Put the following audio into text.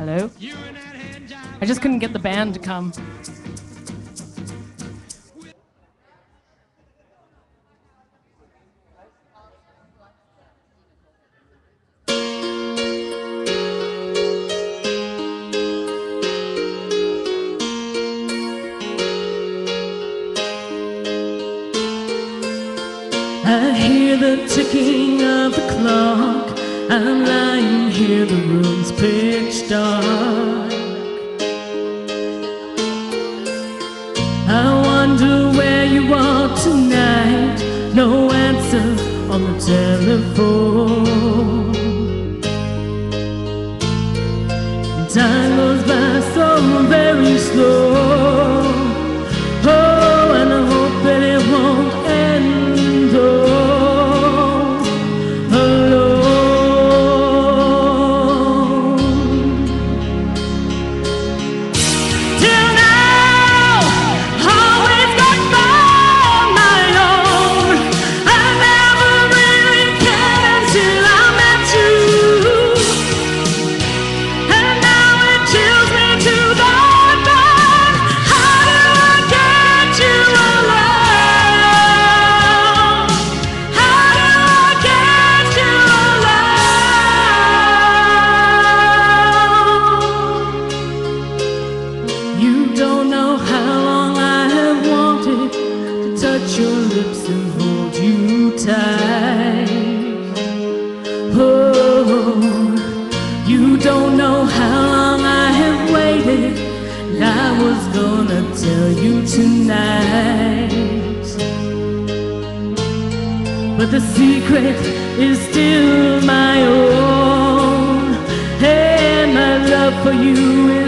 Hello? I just couldn't get the band to come. I hear the ticking of the clock. I'm lying here, the room's pitch dark. I wonder where you are tonight. No answer on the telephone. Time goes by so very slow. time. Oh, you don't know how long I have waited. I was gonna tell you tonight. But the secret is still my own. And my love for you